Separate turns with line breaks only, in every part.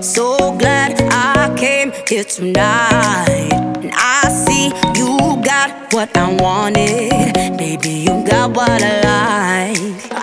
So glad I came here tonight. And I see you got what I wanted. Baby, you got what I
like.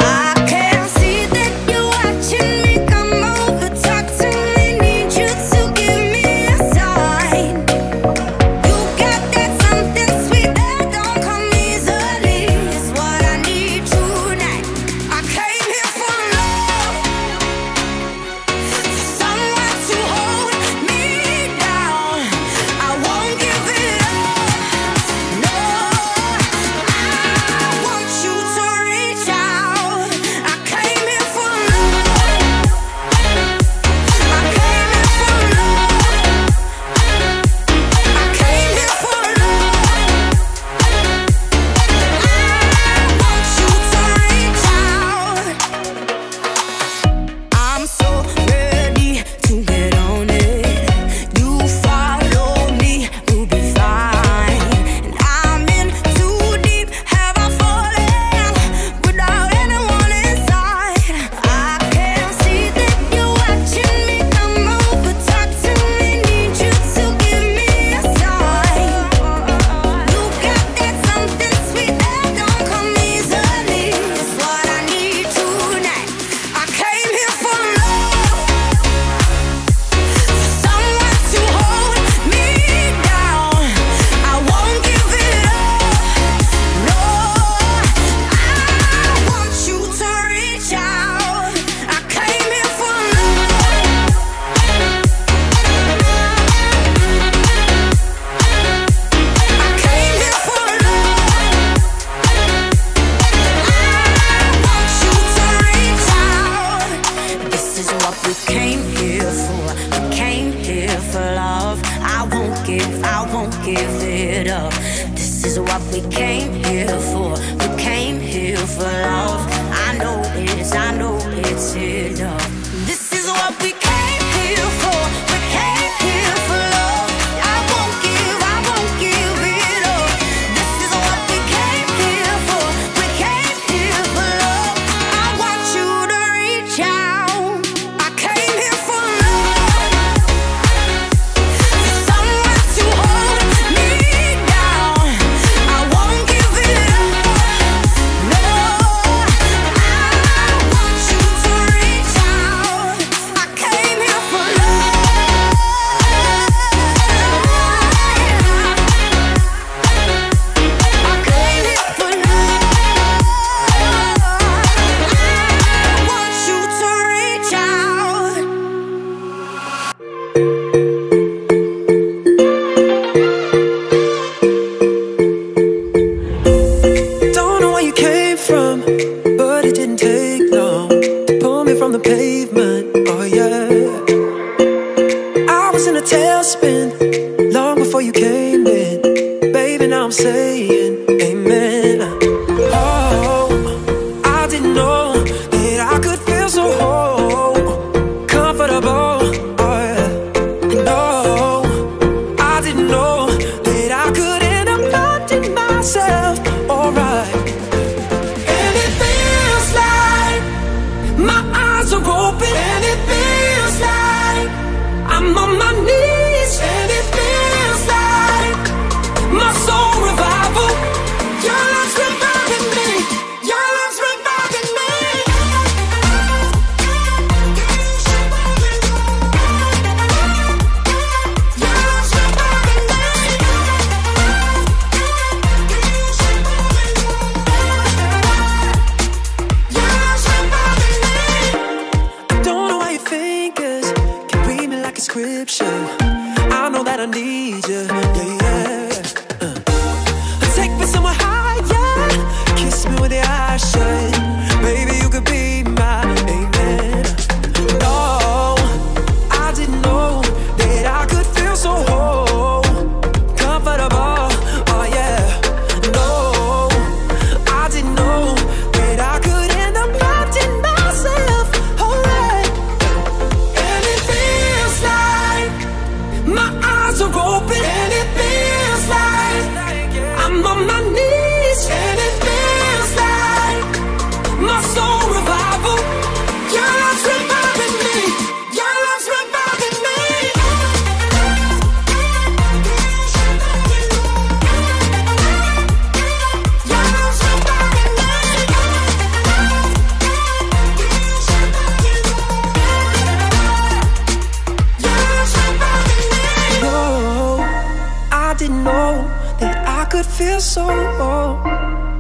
didn't know that I could feel so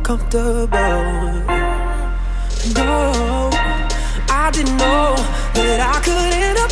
comfortable. No, I didn't know that I could end up.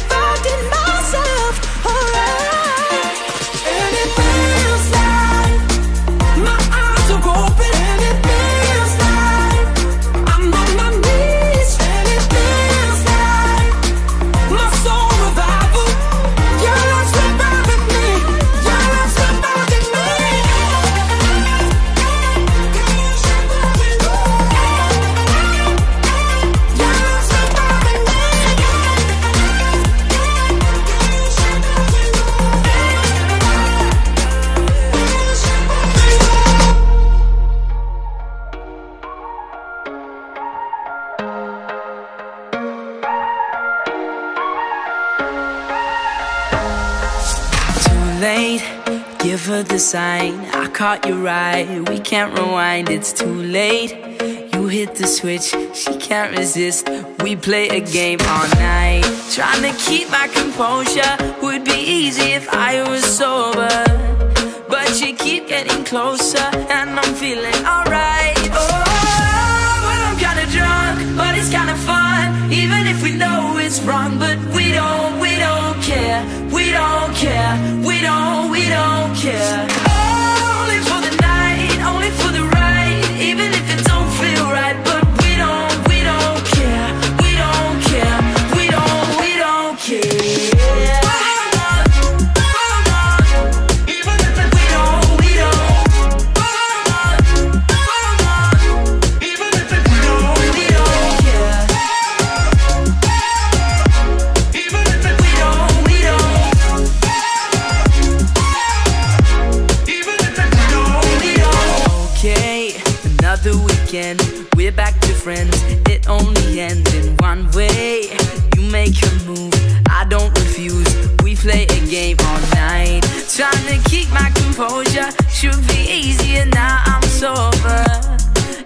the sign. I caught you right. We can't rewind, it's too late. You hit the switch, she can't resist. We play a game all night. Trying to keep my composure would be easy if I was sober. But you keep getting closer, and I'm feeling alright. Oh, well, I'm kinda drunk, but it's kinda fun. Even if we know it's wrong, but we don't care, we don't care, we don't, we don't care. should be easier now I'm sober.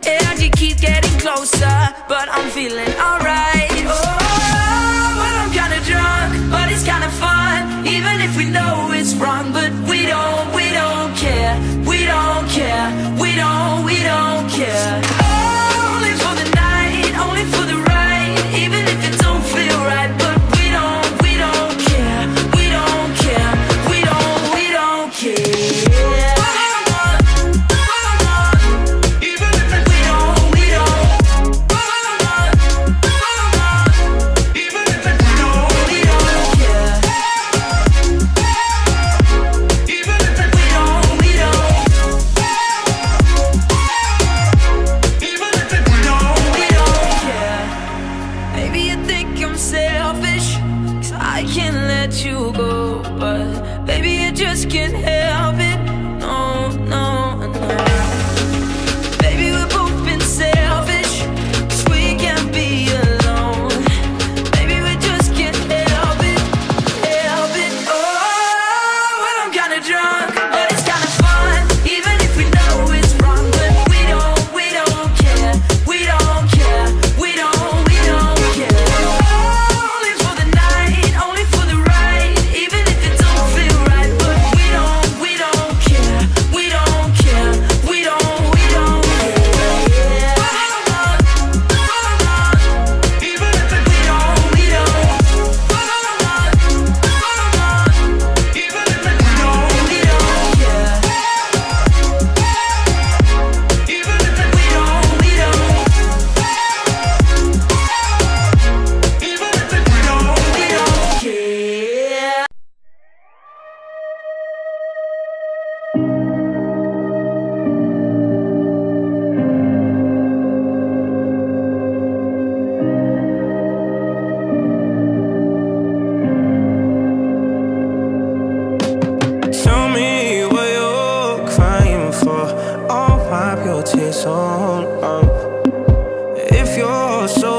And you keep getting closer But I'm feeling alright. Oh, well I'm kinda drunk But it's kinda fun. Even if we know it's wrong But we don't, we don't care. We don't care. We don't, we don't care. Only for the night Only for the
wipe your tears on. Uh. If you're so